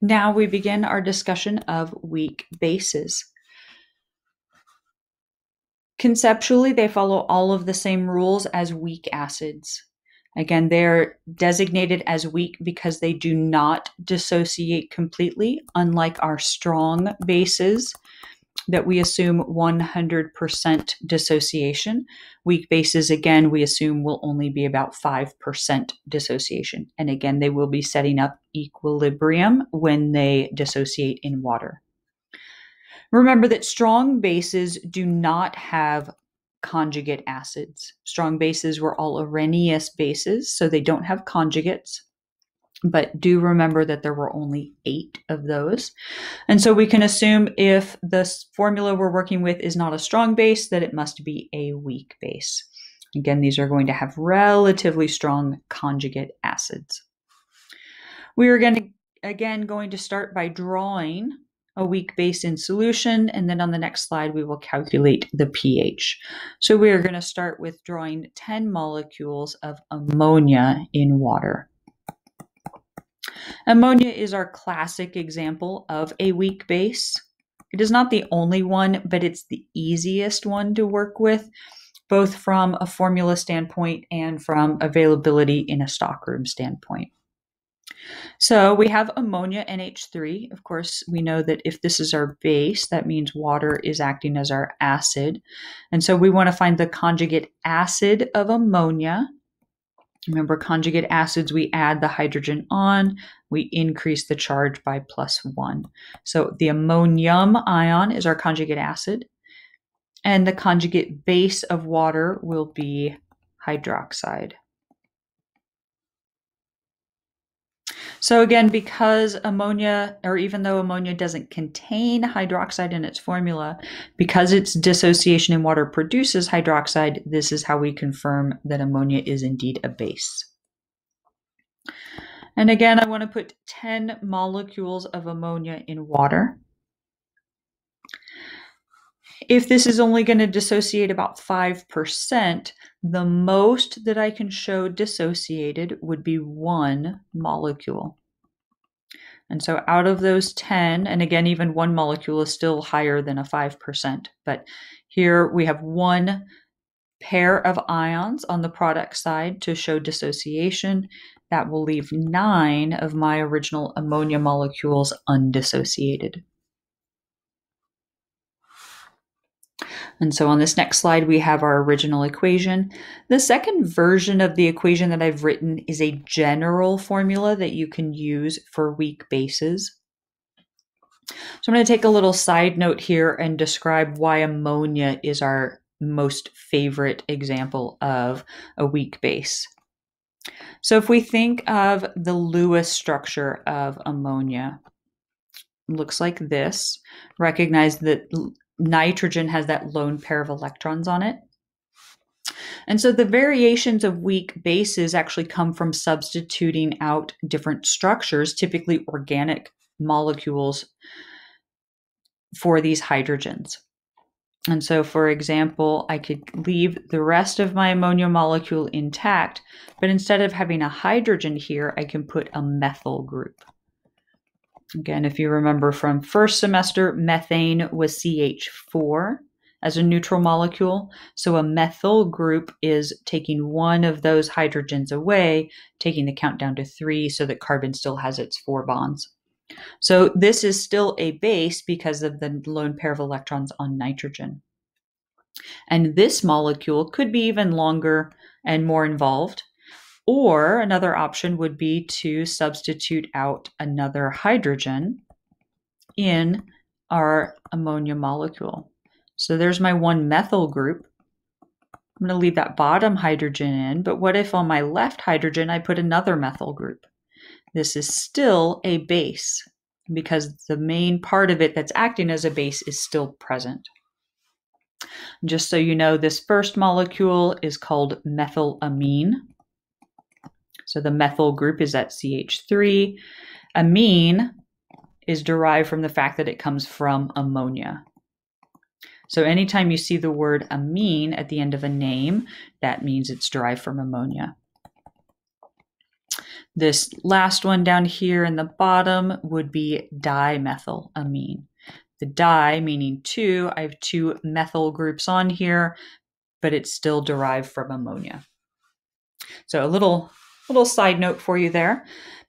Now we begin our discussion of weak bases. Conceptually, they follow all of the same rules as weak acids. Again, they're designated as weak because they do not dissociate completely, unlike our strong bases that we assume 100% dissociation. Weak bases, again, we assume will only be about 5% dissociation. And again, they will be setting up equilibrium when they dissociate in water. Remember that strong bases do not have conjugate acids. Strong bases were all Arrhenius bases, so they don't have conjugates. But do remember that there were only eight of those. And so we can assume if the formula we're working with is not a strong base, that it must be a weak base. Again, these are going to have relatively strong conjugate acids. We are going to, again going to start by drawing a weak base in solution, and then on the next slide we will calculate the pH. So we are going to start with drawing 10 molecules of ammonia in water. Ammonia is our classic example of a weak base. It is not the only one, but it's the easiest one to work with, both from a formula standpoint and from availability in a stockroom standpoint. So we have ammonia NH3. Of course, we know that if this is our base, that means water is acting as our acid. And so we want to find the conjugate acid of ammonia. Remember, conjugate acids, we add the hydrogen on, we increase the charge by plus one. So the ammonium ion is our conjugate acid, and the conjugate base of water will be hydroxide. So again, because ammonia, or even though ammonia doesn't contain hydroxide in its formula, because its dissociation in water produces hydroxide, this is how we confirm that ammonia is indeed a base. And again, I want to put 10 molecules of ammonia in water. If this is only going to dissociate about 5%, the most that I can show dissociated would be one molecule. And so out of those 10, and again, even one molecule is still higher than a 5%, but here we have one pair of ions on the product side to show dissociation. That will leave nine of my original ammonia molecules undissociated. And so on this next slide, we have our original equation. The second version of the equation that I've written is a general formula that you can use for weak bases. So I'm going to take a little side note here and describe why ammonia is our most favorite example of a weak base. So if we think of the Lewis structure of ammonia, looks like this. Recognize that nitrogen has that lone pair of electrons on it. And so the variations of weak bases actually come from substituting out different structures, typically organic molecules, for these hydrogens. And so, for example, I could leave the rest of my ammonia molecule intact, but instead of having a hydrogen here, I can put a methyl group. Again, if you remember from first semester, methane was CH4 as a neutral molecule. So a methyl group is taking one of those hydrogens away, taking the count down to three so that carbon still has its four bonds. So this is still a base because of the lone pair of electrons on nitrogen. And this molecule could be even longer and more involved. Or another option would be to substitute out another hydrogen in our ammonia molecule. So there's my one methyl group. I'm going to leave that bottom hydrogen in, but what if on my left hydrogen I put another methyl group? This is still a base because the main part of it that's acting as a base is still present. Just so you know, this first molecule is called methylamine. So the methyl group is at CH3. Amine is derived from the fact that it comes from ammonia. So anytime you see the word amine at the end of a name, that means it's derived from ammonia. This last one down here in the bottom would be dimethylamine. The di meaning two, I have two methyl groups on here, but it's still derived from ammonia. So a little little side note for you there.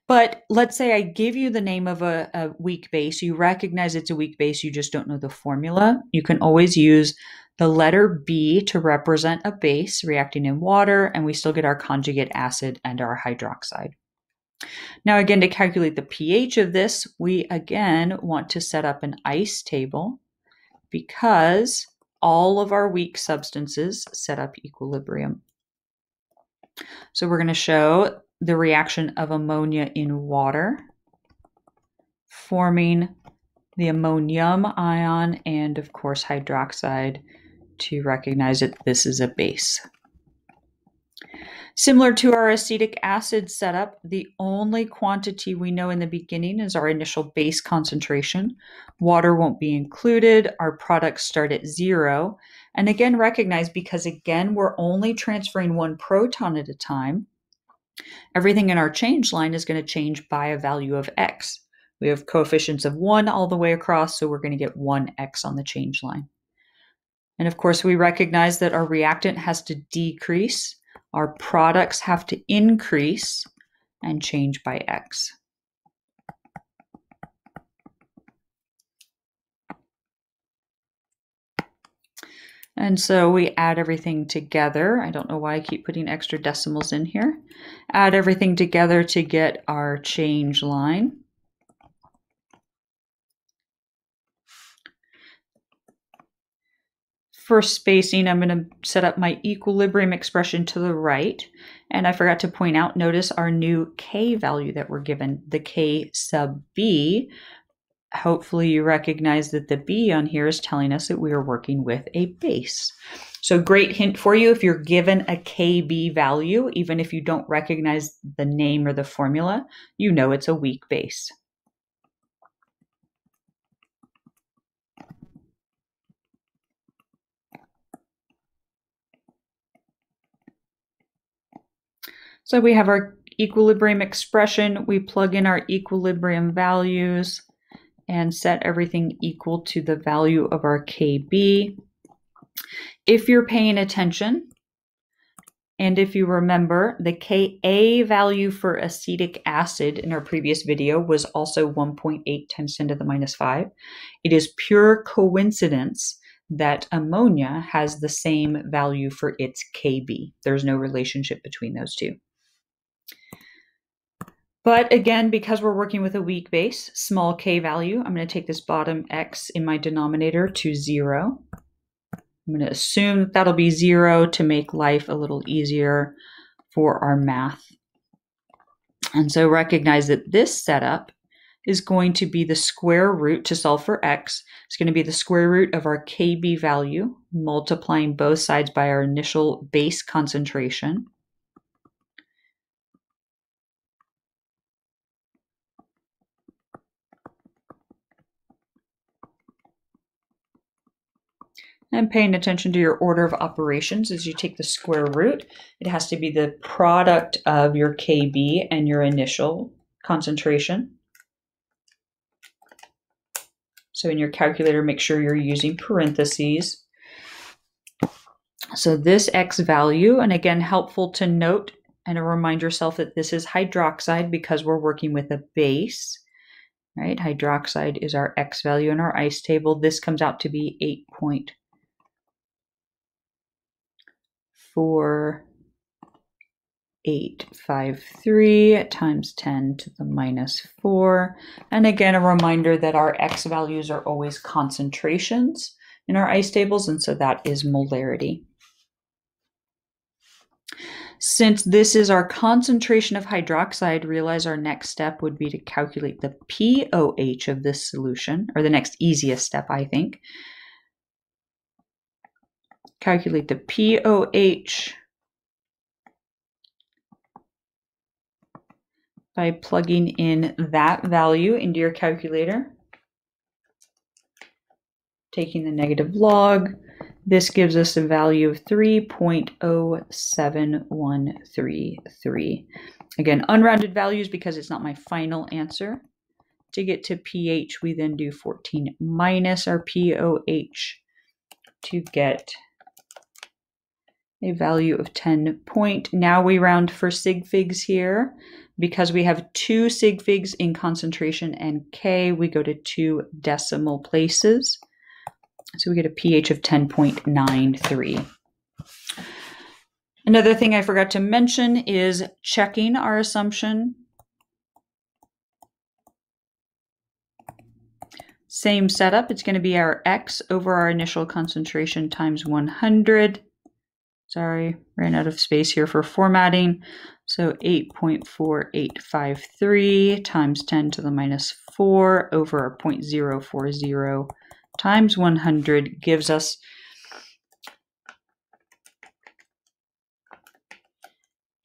But let's say I give you the name of a, a, weak base. You recognize it's a weak base, you just don't know the formula. You can always use the letter B to represent a base reacting in water, and we still get our conjugate acid and our hydroxide. Now, again, to calculate the pH of this, we again want to set up an ice table because all of our weak substances set up equilibrium. So we're going to show the reaction of ammonia in water, forming the ammonium ion and, of course, hydroxide to recognize that this is a base. Similar to our acetic acid setup, the only quantity we know in the beginning is our initial base concentration. Water won't be included. Our products start at zero. And again, recognize because again, we're only transferring one proton at a time, Everything in our change line is going to change by a value of x. We have coefficients of 1 all the way across, so we're going to get 1x on the change line. And of course, we recognize that our reactant has to decrease, our products have to increase and change by x. And so we add everything together. I don't know why I keep putting extra decimals in here. Add everything together to get our change line. For spacing, I'm going to set up my equilibrium expression to the right. And I forgot to point out, notice our new K value that we're given, the K sub B, hopefully you recognize that the B on here is telling us that we are working with a base. So great hint for you if you're given a KB value, even if you don't recognize the name or the formula, you know it's a weak base. So we have our equilibrium expression. We plug in our equilibrium values and set everything equal to the value of our KB. If you're paying attention, and if you remember, the Ka value for acetic acid in our previous video was also 1.8 times 10 to the minus 5. It is pure coincidence that ammonia has the same value for its Kb. There's no relationship between those two. But again, because we're working with a weak base, small k value, I'm going to take this bottom x in my denominator to 0. I'm going to assume that that'll be 0 to make life a little easier for our math. And so recognize that this setup is going to be the square root to solve for x. It's going to be the square root of our kb value, multiplying both sides by our initial base concentration. And paying attention to your order of operations as you take the square root. It has to be the product of your KB and your initial concentration. So in your calculator, make sure you're using parentheses. So this X value, and again, helpful to note and remind yourself that this is hydroxide because we're working with a base, right? Hydroxide is our X value in our ice table. This comes out to be 8 four, eight, five, three times 10 to the minus four. And again, a reminder that our X values are always concentrations in our ice tables, and so that is molarity. Since this is our concentration of hydroxide, realize our next step would be to calculate the pOH of this solution, or the next easiest step, I think, calculate the pOH by plugging in that value into your calculator, taking the negative log. This gives us a value of 3.07133. Again, unrounded values because it's not my final answer. To get to pH, we then do 14 minus our POH to get a value of 10 point. Now we round for sig figs here. Because we have two sig figs in concentration and K, we go to two decimal places. So we get a pH of 10.93. Another thing I forgot to mention is checking our assumption. Same setup, it's going to be our X over our initial concentration times 100. Sorry, ran out of space here for formatting. So 8.4853 times 10 to the minus 4 over 0.040 times 100 gives us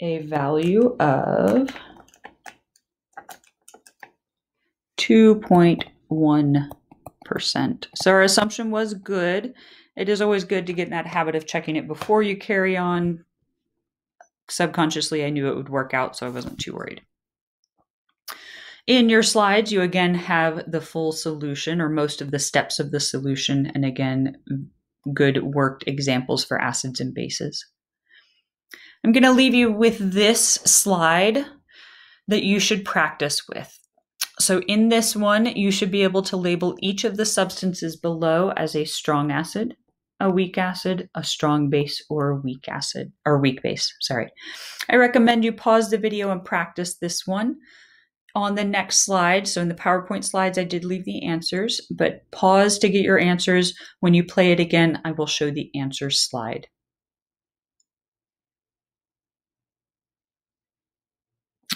a value of 2.1%. So our assumption was good it is always good to get in that habit of checking it before you carry on. Subconsciously, I knew it would work out, so I wasn't too worried. In your slides, you again have the full solution or most of the steps of the solution, and again, good worked examples for acids and bases. I'm going to leave you with this slide that you should practice with. So in this one, you should be able to label each of the substances below as a strong acid, a weak acid, a strong base, or a weak acid, or weak base, sorry. I recommend you pause the video and practice this one. On the next slide, so in the PowerPoint slides, I did leave the answers, but pause to get your answers. When you play it again, I will show the answers slide.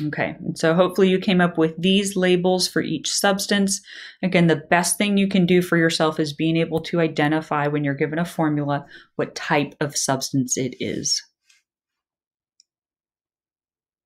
Okay, so hopefully you came up with these labels for each substance. Again, the best thing you can do for yourself is being able to identify when you're given a formula what type of substance it is.